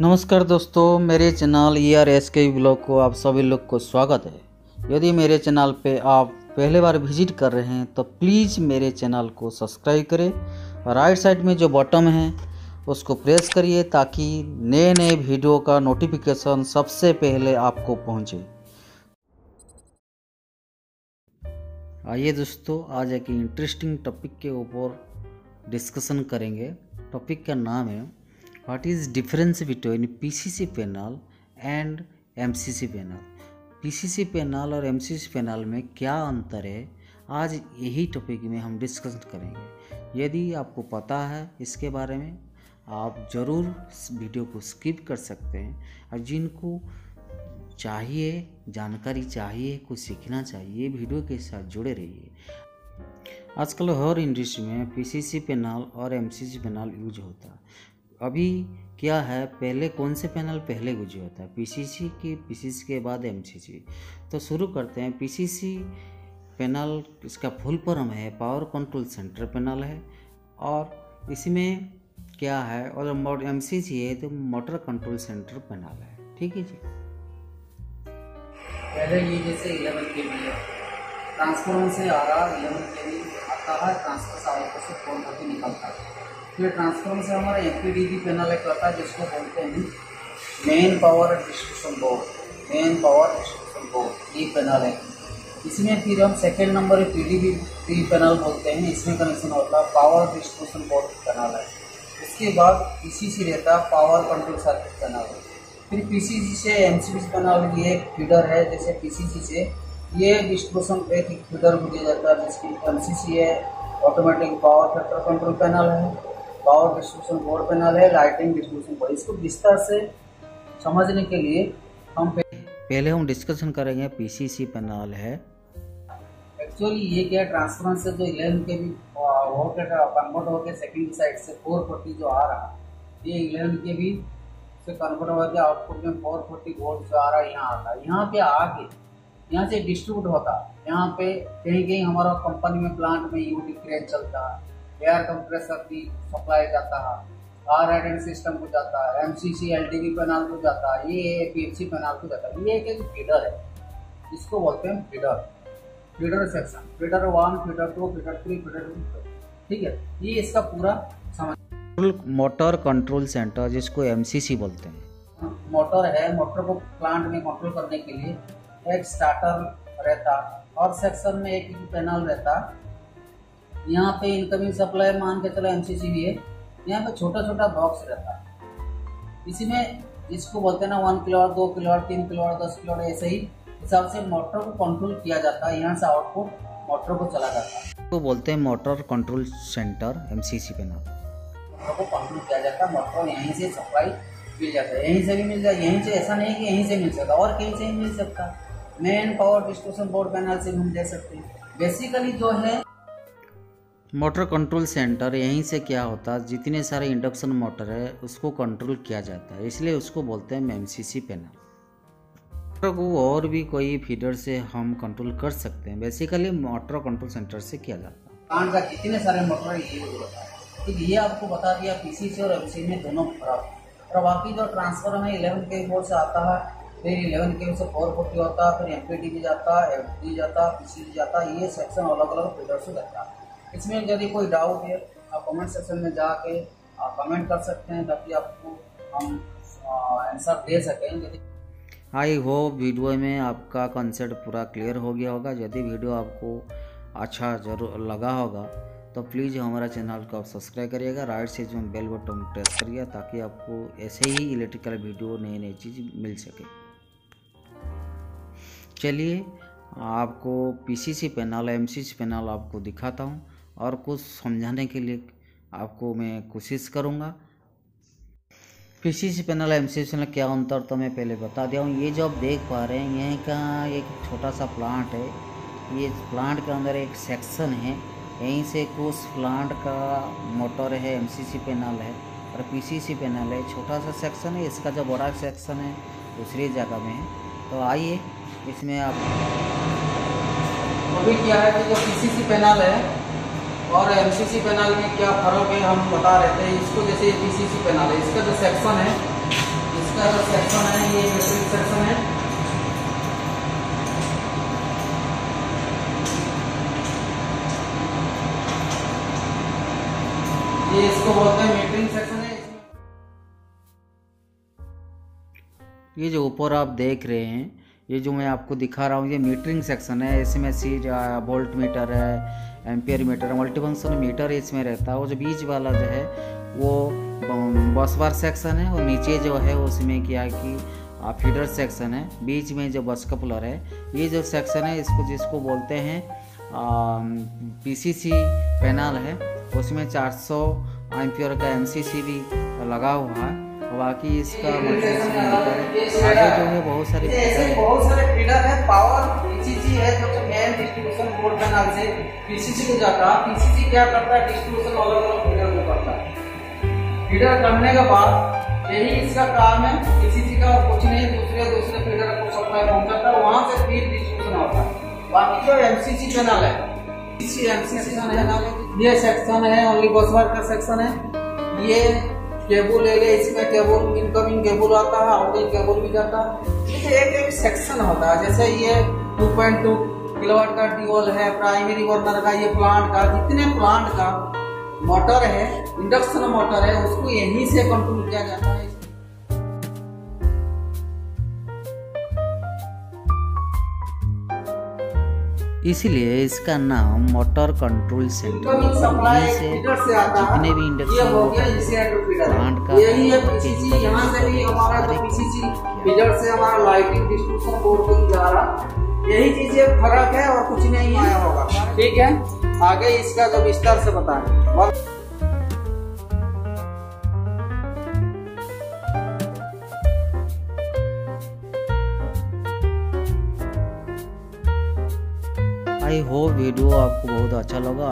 नमस्कार दोस्तों, मेरे channel E R S K blog को आप सभी लोग को स्वागत है। यदि मेरे चैनल पे आप पहले बार विज़िट कर रहे हैं तो प्लीज़ मेरे चैनल को सब्सक्राइब करें और राइट साइड में जो बटन है, उसको प्रेस करिए ताकि नए नए वीडियो का नोटिफिकेशन सबसे पहले आपको पहुँचे। आइए दोस्तों, आज एक इंटरेस्टिंग टॉपिक के ऊपर डिस्कशन करेंगे। टॉपिक का नाम है what is difference between PCC panel and MCC panel PCC panel और एमसीसी पैनल में क्या अंतर है? आज यही टॉपिक में हम डिस्कस करेंगे। यदि आपको पता है इसके बारे में, आप ज़रूर वीडियो को स्किप कर सकते हैं और जिनको चाहिए, जानकारी चाहिए, कुछ सीखना चाहिए वीडियो के साथ जुड़े रहिए। आजकल हर इंडस्ट्री में पीसीसी पैनल और एमसीसी पैनल यूज़ होता है। अभी क्या है, पहले कौन से पैनल पहले यूज़ होता है? पीसीसी की पीसीसी के बाद एमसीसी तो शुरू करते हैं। पीसीसी पैनल, इसका फुल फॉर्म है, पावर कंट्रोल सेंटर पैनल है। और इसमें क्या है, और एम सी सी है तो मोटर कंट्रोल सेंटर पैनल है। ठीक है जी। पहले ये जैसे इलेवन के है ट्रांसफॉर्मर से आ रहा, इलेवन के बी आता है, ट्रांसफ़र से फ़ोन करके निकलता है। फिर ट्रांसफॉर्मर से हमारा एम पी बी पैनल एक आता है जिसको बोलते हैं main power distribution board main power distribution board ये पैनल है। इसमें फिर हम second number P D B panel बोलते हैं, इसमें कनेक्शन होता है पावर डिस्ट्रीब्यूशन बोर्ड पैनल है। इसके बाद पीसीसी रहता है पावर कंट्रोल सर्किट पैनल फिर पीसीसी से एमसीबी पैनल ये एक फीडर है, जैसे पीसीसी से ये डिस्ट्रीब्यूशन एक फीडर को दिया जाता है, जिसकी एमसीसी है automatic power factor control panel है। पावर डिस्ट्रीब्यूशन बोर्ड पैनल है लाइटिंग डिस्ट्रीब्यूशन बोर्ड। इसको विस्तार से समझने के लिए हम पहले हम डिस्कशन करेंगे पीसीसी पैनल है। एक्चुअली ये क्या ट्रांसफॉर्मर से जो इलेवन के भी होकर कन्वर्ट होकर सेकेंड साइड से फोर फोर्टी जो आ रहा ये इलेवन के भी से कन्वर्ट होकर आउटपुट में फोर फोर्टी वोल्ट जो आ रहा है यहाँ आता है यहाँ पे आके यहाँ से डिस्ट्रीब्यूट होता है यहाँ पे कहीं कहीं हमारा कंपनी में प्लांट में यूटी क्रेन चलता है एयर कंप्रेसर की सप्लाई जाता है आर एड सिस्टम को जाता है M C C L T V panel को जाता है ये पी एफ़ सी पैनल को जाता है। ये एक फीडर है। इसको बोलते हैं feeder feeder section feeder one feeder two feeder three feeder two ठीक है? ये इसका पूरा समझ मोटर कंट्रोल सेंटर जिसको एमसीसी बोलते हैं। मोटर है। मोटर को प्लांट में कंट्रोल करने के लिए एक स्टार्टर रहता और सेक्शन में एक पैनल रहता यहाँ पे इनकमिंग सप्लाई मान के चलो एमसीसी भी है। यहाँ पे छोटा छोटा बॉक्स रहता है। इसी में इसको बोलते हैं ना वन किलो दो किलो तीन किलो दस किलो ऐसे ही हिसाब से मोटर को कंट्रोल किया जाता है। यहाँ से आउटपुट मोटर को चला जाता है। तो बोलते हैं motor control centre MCC panel motor को कंट्रोल किया जाता है मोटर यहीं से सप्लाई मिल जाता है। यहीं से भी मिल जाए यहीं से ऐसा नहीं कि यहीं से मिल सकता और कहीं से ही मिल सकता। Main power distribution board panel से हम दे सकते हैं। बेसिकली जो है मोटर कंट्रोल सेंटर, यहीं से क्या होता है, जितने सारे इंडक्शन मोटर है, उसको कंट्रोल किया जाता है, इसलिए उसको बोलते हैं एम सी पैनल मोटर को और भी कोई फीडर से हम कंट्रोल कर सकते हैं बेसिकली मोटर कंट्रोल सेंटर से किया जाता है. प्लांट का कितने सारे मोटर यूज़ होता है ठीक ये आपको बता दिया पीसी से और एमसी में दोनों फ़र्क और बाकी जो ट्रांसफ़र में इलेवन के फोर से आता है, फिर इलेवन के से फोर फोर्टी होता है, फिर एम पी डी भी जाता है एफ़ डी जाता है पी सी जाता है, ये सेक्शन अलग अलग फीडर से रहता है. इसमें यदि कोई डाउट है, आप कमेंट सेक्शन में जाके, आप कमेंट कर सकते हैं ताकि आपको हम आंसर दे सकें। यदि आई होप वीडियो में आपका कंसेप्ट पूरा क्लियर हो गया होगा। यदि वीडियो आपको अच्छा ज़रूर लगा होगा तो प्लीज़ हमारा चैनल को आप सब्सक्राइब करिएगा। राइट से जो बेल बटन प्रेस करिएगा ताकि आपको ऐसे ही इलेक्ट्रिकल वीडियो नई नई चीज़ मिल सके। चलिए, आपको पीसीसी पैनल एमसीसी पैनल आपको दिखाता हूँ। और कुछ समझाने के लिए आपको मैं कोशिश करूँगा। P C C panel M C panel क्या अंतर तो मैं पहले बता दिया हूँ। ये जो आप देख पा रहे हैं, यहीं का एक छोटा सा प्लांट है। ये प्लांट के अंदर एक सेक्शन है। यहीं से कुछ प्लांट का मोटर है एम सी सी पैनल है और पी सी सी पैनल है। छोटा सा सेक्शन है, इसका जो बड़ा सेक्शन है, दूसरी जगह में है। तो आइए, इसमें आप अभी क्या है कि जो पीसीसी पैनल है और एमसीसी पैनल में क्या फ़र्क है हम बता रहे थे। इसको जैसे पीसीसी पैनल है। इसका जो सेक्शन है, इसका जो सेक्शन है, ये मीटरिंग सेक्शन है। ये इसको बोलते हैं मीटरिंग सेक्शन है। ये जो ऊपर आप देख रहे हैं ये जो मैं आपको दिखा रहा हूँ, ये मीटरिंग सेक्शन है। इसमें सी वोल्ट मीटर है एम्पियर मीटर मल्टीफंक्शन मीटर इसमें रहता है। और जो बीच वाला जो है, वो बस बार सेक्शन है, और नीचे जो है उसमें क्या कि फीडर सेक्शन है। बीच में जो बस कपलर है, ये जो सेक्शन है, इसको जिसको बोलते हैं पीसीसी पैनल है, उसमें 400 एम्पियर का एमसीसी भी लगा हुआ है। बाकी इसका मीटर आगे जो है बहुत सारे ऐसे बहुत सारे फीडर है पावर पीसीसी है जो कि मेन डिस्ट्रीब्यूशन बोर्ड के नाम से पीसीसी को जाता है। पीसीसी क्या करता है? डिस्ट्रीब्यूशन अलग अलग फीडर को करता है। फीडर करने के बाद यही इसका काम है पीसीसी का और कुछ नहीं दूसरे दूसरे फीडर को सप्लाई पहुंचाता है? वहाँ से फिर डिस्ट्रीब्यूशन होता है। बाकी जो एमसीसी चैनल है एमसीसी चैनल ये सेक्शन है ओनली बस का सेक्शन है। ये केबल ले ले इसमें केबल इनकमिंग केबल आता है आउटिंग केबल भी जाता है। एक एक सेक्शन होता है, जैसे ये 2.2 किलोवाट का ड्यूअल है प्राइमरी वर्नर का ये प्लांट का, जितने प्लांट का मोटर है इंडक्शन मोटर है, उसको यहीं से कंट्रोल किया जाता है। इसलिए इसका नाम मोटर कंट्रोल सेंटर से जितने भी इंडस्ट्रियल इंडक्शन प्लांट का यही है यहाँ से भी हमारा जो पीसीसी फीडर से हमारा लाइटिंग डिस्ट्रीब्यूशन बोर्ड को जा रहा। यही चीज़ फ़र्क है और कुछ नहीं आया होगा। ठीक है? आगे इसका जो विस्तार से बताएँ। वीडियो आपको बहुत अच्छा लगा।